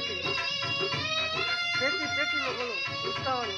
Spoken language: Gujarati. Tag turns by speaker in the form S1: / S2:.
S1: પેટી પેટી
S2: પેટીમાં બોલો
S1: ઉતાવળ.